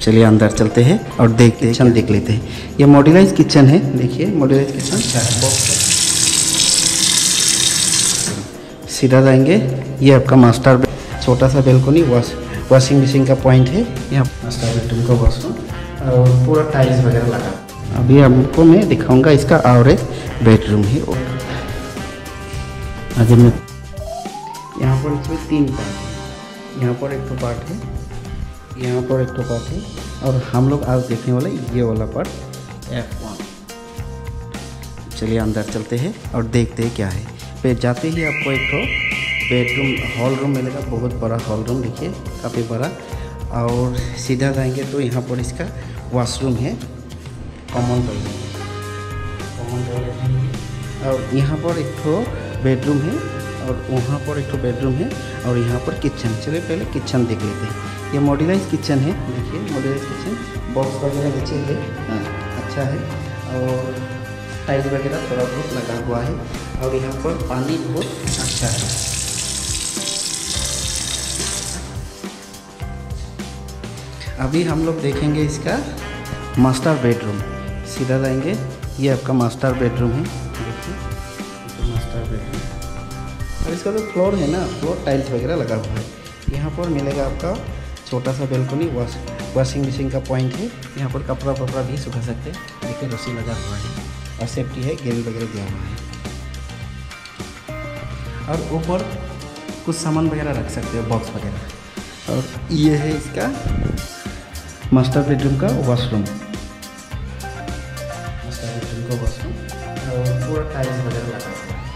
चलिए अंदर चलते हैं और देखते हैं। किचन देख लेते हैं। ये मॉड्यूलाइज किचन है देखिए मॉड्यूलाइज किचन। सीधा जाएँगे। ये आपका मास्टर छोटा सा बेलकोनी वॉश वॉशिंग मशीन का पॉइंट है। यहाँ मास्टर बेडरूम का वॉशरूम और पूरा टाइल्स वगैरह लगा। अभी आपको मैं दिखाऊँगा इसका और एक बेडरूम है। आगे मैं यहाँ पर इसमें तीन पार्ट है। यहाँ पर एक तो पार्ट है। यहाँ पर एक तो पार्ट है, और हम लोग आज देखने वाले ये वाला पार्ट एफ़ वन चलिए अंदर चलते हैं और देखते हैं क्या है। फिर जाते ही आपको एक तो बेडरूम हॉल रूम मिलेगा, बहुत बड़ा हॉल रूम देखिए, काफ़ी बड़ा। और सीधा जाएँगे तो यहाँ पर इसका वॉशरूम है कॉमन टॉयलेट कॉमन टॉयलेट और यहाँ पर एक तो बेडरूम है, और वहाँ पर एक तो बेडरूम है, और यहाँ पर किचन चलिए पहले किचन देख लेते हैं। ये मॉड्यूलाइज किचन है। देखिए मॉड्यूलाइज किचन। बॉक्स वगैरह नीचे है। हाँ, अच्छा है। और टाइल्स वगैरह थोड़ा बहुत लगा हुआ है। और यहाँ पर पानी बहुत अच्छा है। अभी हम लोग देखेंगे इसका मास्टर बेडरूम सीधा जाएँगे। ये आपका मास्टर बेडरूम है। देखिए मास्टर बेडरूम और इसका जो तो फ्लोर है ना फ्लोर टाइल्स वगैरह लगा हुआ है। यहाँ पर मिलेगा आपका छोटा सा बेलकोनी वॉश वॉशिंग मशीन का पॉइंट है। यहाँ पर कपड़ा वपड़ा भी सुखा सकते हैं। देखिए, रस्सी लगा हुआ है और सेफ्टी है गेल वगैरह दिया हुआ है। और ऊपर कुछ सामान वगैरह रख सकते हो बॉक्स वगैरह। और ये है इसका मास्टर बेडरूम का वॉशरूम मास्टर बेडरूम का वॉशरूम और पूरा टाइल्स वगैरह लगा हुआ है।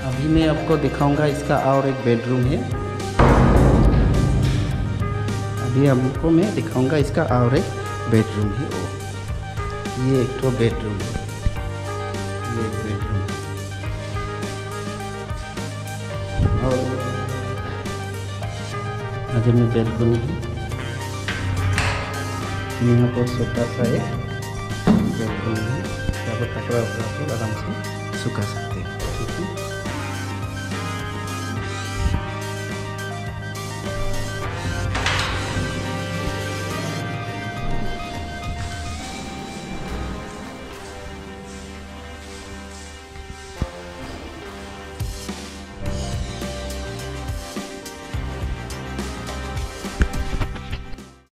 अभी मैं आपको दिखाऊँगा, इसका और एक बेडरूम है। अभी आपको मैं दिखाऊँगा, इसका और एक बेडरूम है। वो ये एक तो बेडरूम है। ये एक बेडरूम और आगे में बेलकनी है। यहाँ पर छोटा सा एक बेलकनी है। यहाँ पर कपड़ा आराम से सुखा सकते